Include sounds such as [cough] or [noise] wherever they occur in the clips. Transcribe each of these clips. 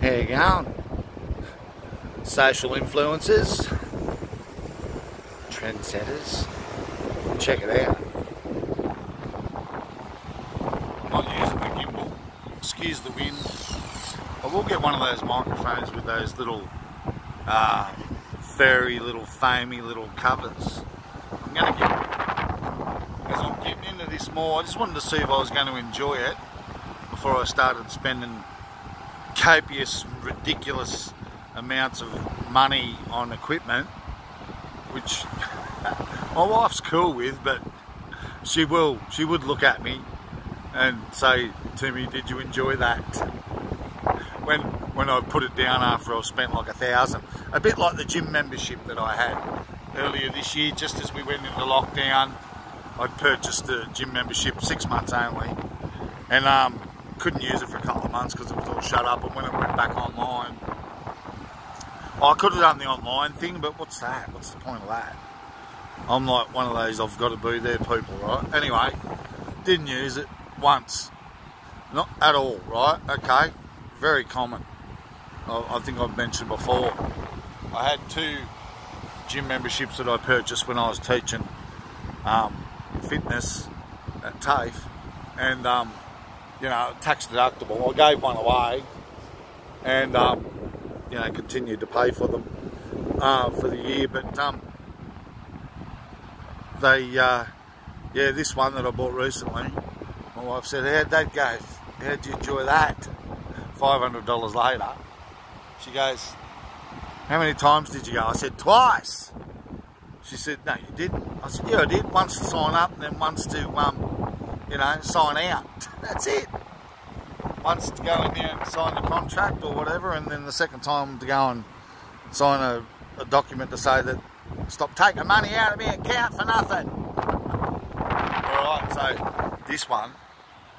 How you going? Social influencers, trendsetters. Check it out. I'm Not using the gimbal. Excuse the wind. I will get one of those microphones with those little uh, furry little foamy little covers. I'm going to get as I'm getting into this more. I just wanted to see if I was going to enjoy it before I started spending copious, ridiculous amounts of money on equipment, which [laughs] my wife's cool with, but she will, she would look at me and say to me, "Did you enjoy that?" When when I put it down after I've spent like a thousand, a bit like the gym membership that I had earlier this year, just as we went into lockdown. I'd purchased the gym membership six months only, and um, couldn't use it for a couple of months because it was all shut up. And when it went back online, I could have done the online thing, but what's that? What's the point of that? I'm like one of those I've got to be there people, right? Anyway, didn't use it once, not at all, right? Okay, very common. I, I think I've mentioned before. I had two gym memberships that I purchased when I was teaching um, fitness at TAFE, and um, you know, tax deductible. I gave one away, and um, you know, continued to pay for them uh, for the year. But um, they, uh, yeah, this one that I bought recently, my wife said, "How'd that go? How'd you enjoy that?" Five hundred dollars later, she goes, "How many times did you go?" I said, "Twice." She said, "No, you didn't." I said, "Yeah, I did. Once to sign up, and then once to, um, you know, sign out. [laughs] That's it." once to go in there and sign the contract or whatever, and then the second time to go and sign a, a document to say that stop taking money out of my account for nothing. Alright, so this one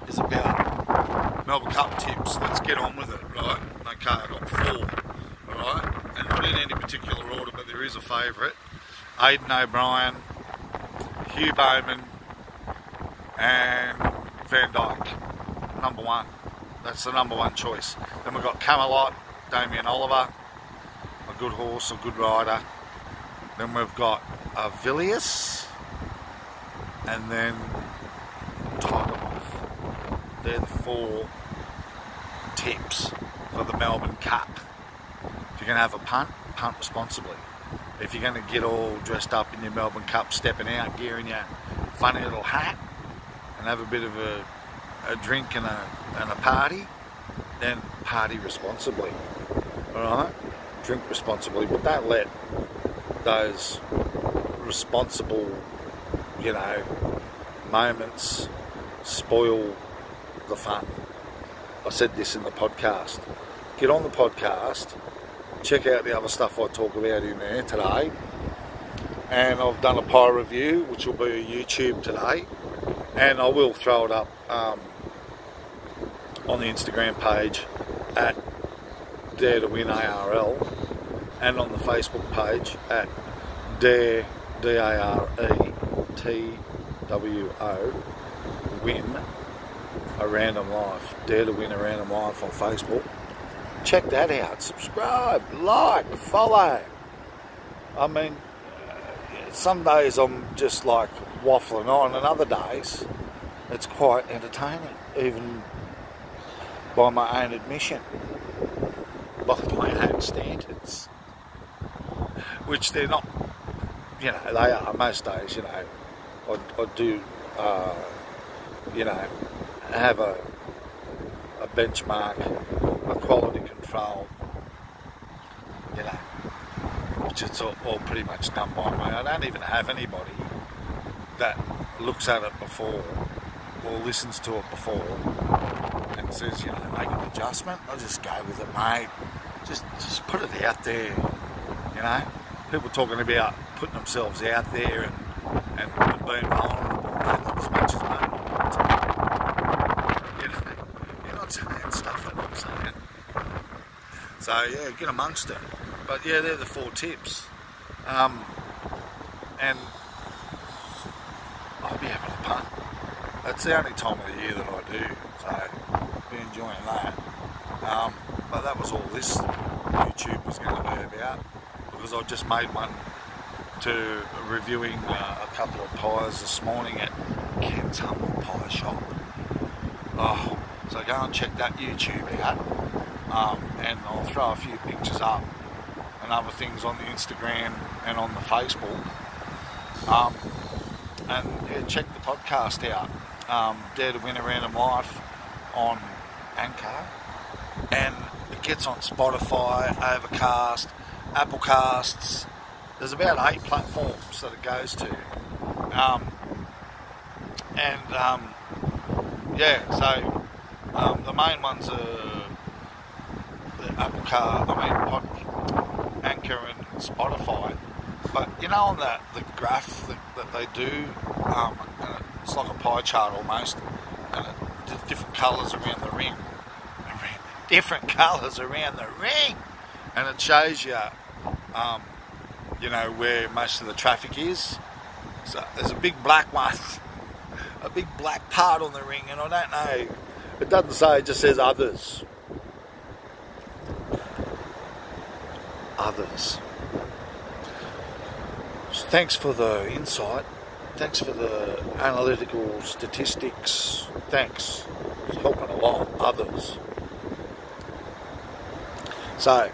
is about Melbourne Cup tips. Let's get on with it, right? Okay, I've got four, alright? And not in any particular order, but there is a favourite. Aidan O'Brien, Hugh Bowman, and Van Dyck, number one. That's the number one choice. Then we've got Camelot, Damien Oliver, a good horse, a good rider. Then we've got Avilius, and then Tiger Moth. They're the four tips for the Melbourne Cup. If you're going to have a punt, punt responsibly. If you're going to get all dressed up in your Melbourne Cup, stepping out, gearing your funny little hat, and have a bit of a a drink and a, and a party, then party responsibly. Alright? Drink responsibly, but don't let those responsible, you know, moments spoil the fun. I said this in the podcast. Get on the podcast, check out the other stuff I talk about in there today. And I've done a pie review, which will be a YouTube today. And I will throw it up um, on the Instagram page at Dare to Win ARL and on the Facebook page at Dare D A R E T W O Win a Random Life. Dare to Win a Random Life on Facebook. Check that out. Subscribe, like, follow. I mean, some days I'm just like waffling on, and other days it's quite entertaining, even by my own admission, by my own standards, which they're not, you know, they are. Most days, you know, I, I do, uh, you know, have a, a benchmark, a quality control, you know, it's all, pretty much done by me. I don't even have anybody that looks at it before or listens to it before and says, you know, make an adjustment, I'll just go with it, mate. Just, just put it out there, you know. People talking about putting themselves out there and, and, and being vulnerable, mate, not as much as me. You you're not saying stuff that I'm saying. So, yeah, get amongst it. But, yeah, they're the four tips. Um, and I'll be having a punt. That's the only time of the year that I do, so be enjoying that. Um, but that was all this YouTube was going to be about because I just made one to reviewing uh, a couple of pies this morning at Ken's Humble Pie Shop. Oh, so go and check that YouTube out um, and I'll throw a few pictures up and other things on the Instagram and on the Facebook. Um, and yeah, check the podcast out. Um, Dare to Win a Random Life on Anchor, and it gets on Spotify, Overcast, Apple Casts. There's about eight platforms that it goes to, um, and um, yeah, so um, the main ones are the Apple Car, I mean, Pod, Anchor and Spotify. But you know, on that the graph that, that they do, um, it's like a pie chart almost, and it, different colours around the ring, [laughs] different colours around the ring, and it shows you, um, you know, where most of the traffic is. So there's a big black one, [laughs] a big black part on the ring, and I don't know. It doesn't say; it just says others. Others thanks for the insight. Thanks for the analytical statistics. Thanks. It's helping a lot. Others. So,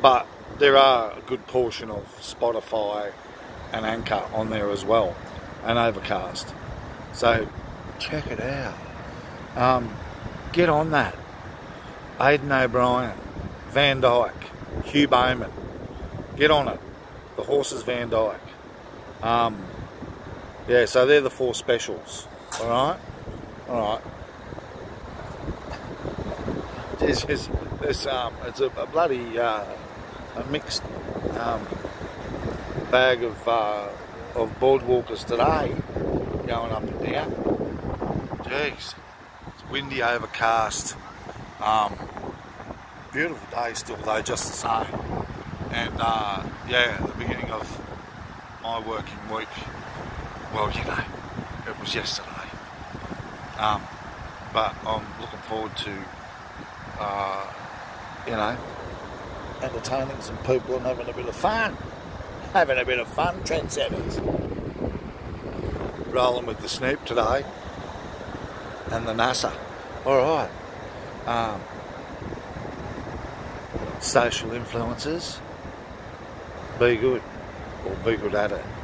but there are a good portion of Spotify and Anchor on there as well, and Overcast. So, check it out. Um, get on that. Aidan O'Brien, Van Dyck, Hugh Bowman. Get on it. The horses Van Dyck. Um, yeah, so they're the four specials. All right, all right. This is this um, it's a, a bloody uh, a mixed um, bag of uh, of boardwalkers today, going up and down. Jeez, it's windy, overcast. Um, beautiful day still though, just the same. And uh, yeah, the beginning of my working week, well, you know, it was yesterday. Um, but I'm looking forward to, uh, you know, entertaining some people and having a bit of fun. Having a bit of fun, trendsetters. Rolling with the Snoop today and the NASA. All right. Um, social influences. Be good or be good at it.